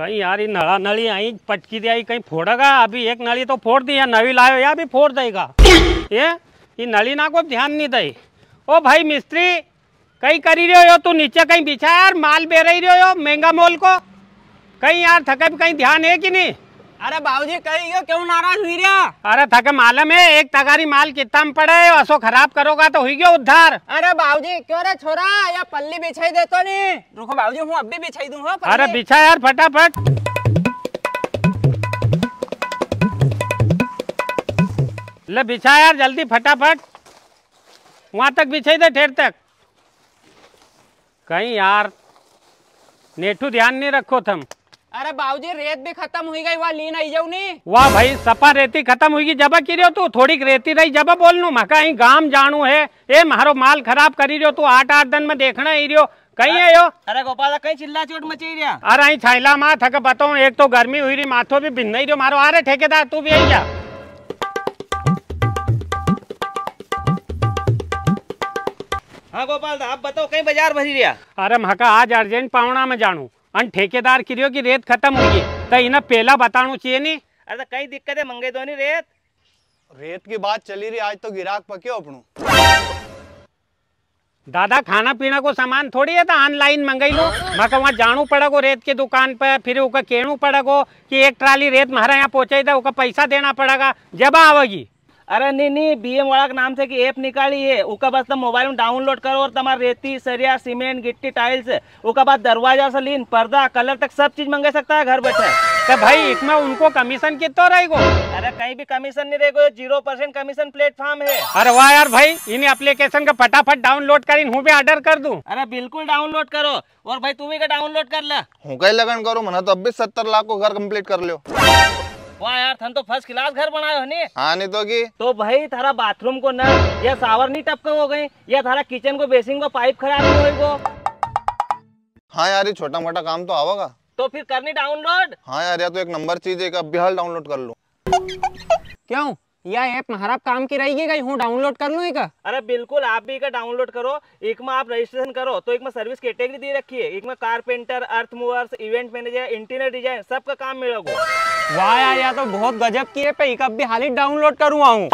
कहीं यार ये नड़ा नली आई पटकी दिया कहीं फोड़ेगा अभी एक नली तो फोड़ दी है नवी लायो या भी फोड़ देगा ये ये नली ना को ध्यान नहीं दे ओ भाई मिस्त्री कहीं करी रहे हो तू नीचे कहीं बिछा यार माल बे रही रहे हो महँगा मोल को कहीं यार थके भी कहीं ध्यान है कि नहीं अरे बाबूजी कही क्यों नाराज़ हुई रहा अरे थके मालूम है एक तगारी माल कितना में पड़े असो खराब करोगा तो हुई गया उद्धार। अरे बाबूजी क्यों रे छोरा? या पल्ली बिछाई दे तो नहीं रुको बाबूजी हूँ अभी बिछाई दूँ अरे बिछा यार फटाफट। ले बिछा यार जल्दी फटाफट। वहाँ तक बिछाई दे ठेर तक। कहीं यार नेठू ध्यान नहीं रखो तुम। अरे बाबूजी रेत भी खत्म हुई गई वहाँ लीन आई जाऊ वाह भाई सफ़ा रेती खत्म हुई जब की तू? थोड़ी रेती रही जब बोल नू मैं कहीं गाँव जानू है। ए मारो माल खराब करी रहो तू आठ आठ दिन में देखना ही रहो कहीं है? यो अरे गोपाल कहीं चिल्ला चोट मची रहा अरे आई छैला माँ थक बताओ एक तो गर्मी हुई रही माथो भी भिन्न ही रहो मारो आ रहे ठेकेदार तू भी आई जा। हाँ गोपाल आप बताओ कहीं बाज़ार भरी रहा अरे मका आज अर्जेंट पावना में जानू अन ठेकेदार की रहो कि रेत खत्म हुई तो इन्हें पहला बताणु चाहिए नहीं अरे तो कई दिक्कत है मंगे तो नहीं रेत। रेत की बात चली रही आज तो गिराक पक्यो अपनू। दादा खाना पीना को सामान थोड़ी है तो ऑनलाइन मंगाई लो। मका वहाँ जानू पड़ेगो रेत की दुकान पर फिर उका कहणू पड़ेगो कि एक ट्राली रेत हमारे यहाँ पहुँचाई दे उका पैसा देना पड़ेगा। जब आवेगी। अरे नहीं नहीं बीएम वाला के नाम से कि ऐप निकाली है। उसका बस तुम मोबाइल में डाउनलोड करो और तुम्हारा रेती सरिया सीमेंट गिट्टी टाइल्स उसका बाद दरवाज़ा से लीन पर्दा कलर तक सब चीज़ मंगा सकता है घर बैठे। तो भाई इसमें उनको कमीशन कितो रहेगो? अरे कहीं भी कमीशन नहीं रहेगा ज़ीरो परसेंट कमीशन प्लेटफॉर्म है। अरे वाह यार भाई इन एप्लीकेशन का फटाफट डाउनलोड कर हूँ भी ऑर्डर कर दूँ। अरे बिल्कुल डाउनलोड करो और भाई तू भी का डाउनलोड कर ले। हूँ लगन करो मना तो अब भी सत्तर लाख को घर कंप्लीट कर लियो वाह यार थन तो फ़र्स्ट क्लास घर बनाए हो नहीं हाँ नहीं तो की? तो भाई थारा बाथरूम को नल या सावर नहीं टपका हो गई या थारा किचन को बेसिंग को पाइप खराब नहीं होएगो हाँ यार ये छोटा मोटा काम तो आवेगा। तो फिर करनी डाउनलोड? हाँ यार या तो एक नंबर चीज़ है कि अब भी हाल डाउनलोड कर लो। क्यों? यह ऐप हमारा काम की रहेगी कहीं हूँ डाउनलोड कर लूँ का अरे बिल्कुल आप भी का डाउनलोड करो एक में आप रजिस्ट्रेशन करो तो एक में सर्विस कैटेगरी दे रखी है एक में carpenter earth movers event manager interior design सबका काम मिलेगा। वाह यार यह तो बहुत गजब की है पे कब भी हाल ही डाउनलोड करूँ आऊँ।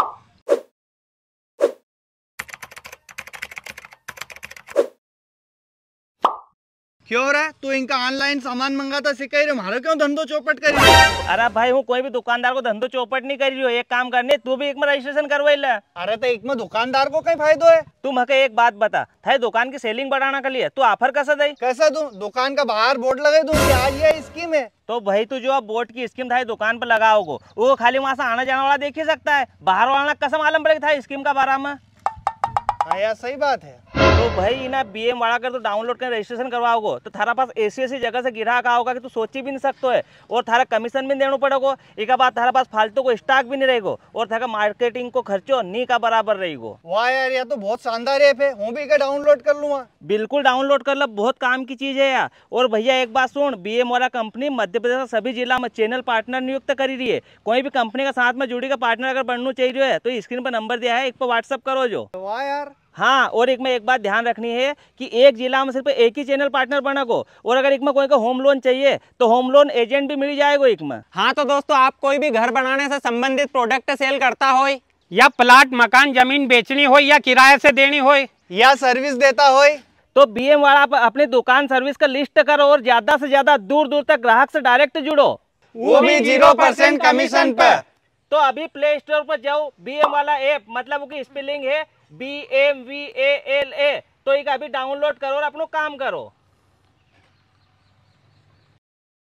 क्यों रहा तू इनका ऑनलाइन सामान मंगाता सिखाई रहे हमारा क्यों धंधो चौपट करी अरे भाई हूँ कोई भी दुकानदार को धंधो चौपट नहीं कर रही हो। एक काम करने तू भी एक में रजिस्ट्रेशन करवाई ले। अरे तो एक में दुकानदार को कहीं फायदो है? तू मके एक बात बता। थाई दुकान की सेलिंग बढ़ाना के लिए तू ऑफ़र कैसा दई? कैसा दूँ? दुकान का बाहर बोर्ड लगा दूँ आज ये स्कीम है। तो भाई तू जो अब बोर्ड की स्कीम था दुकान पर लगाओगे वो खाली वहाँ से आने जाने वाला देख ही सकता है। बाहर वाला कसम आलम पड़ेगा था स्कीम का बारे में। हाँ सही बात है। तो भाई ना बी एम वाला कर तो डाउनलोड कर रजिस्ट्रेशन करवाओगे। तो थारा पास ऐसी ऐसी जगह से गिराक आओगा कि तू सोच भी नहीं सकते है। और थारा कमीशन भी देना पड़ेगा। एक बात थारा पास फालतू को स्टॉक भी नहीं रहेगा। और थारा मार्केटिंग को खर्चो नी का बराबर रहेगा। वाह यार ये तो बहुत शानदार ऐप है। हूँ भी डाउनलोड कर लूँगा। बिल्कुल डाउनलोड कर लो बहुत काम की चीज़ है यार। और भैया एक बात सुन बीएम वाला कंपनी मध्य प्रदेश के सभी जिला में चैनल पार्टनर नियुक्त करी रही है। कोई भी कंपनी का साथ में जुड़ी का पार्टनर अगर बनना चाहिए तो स्क्रीन पर नंबर दिया है एक पर व्हाट्सअप करो जो। वाह यार हाँ और एक में एक बात ध्यान रखनी है कि एक जिला में सिर्फ़ एक ही चैनल पार्टनर बना को और अगर एक में कोई को होम लोन चाहिए तो होम लोन एजेंट भी मिल जाएगा एक में। हाँ तो दोस्तों आप कोई भी घर बनाने से संबंधित प्रोडक्ट सेल करता हो या प्लाट मकान ज़मीन बेचनी हो या किराए से देनी हो या सर्विस देता हो तो बीएम वाला आप अपनी दुकान सर्विस का लिस्ट करो और ज़्यादा से ज़्यादा दूर दूर तक ग्राहक से डायरेक्ट जुड़ो। वो भी ज़ीरो परसेंट कमीशन पे तो अभी प्ले स्टोर पर जाओ बीएम वाला ऐप मतलब उसकी स्पेलिंग है B M V A L A तो एक अभी डाउनलोड करो और अपनों काम करो।